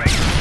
package incoming.